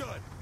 good.